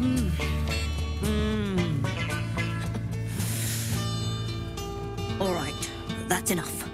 Hmm. Hmm. All right, that's enough.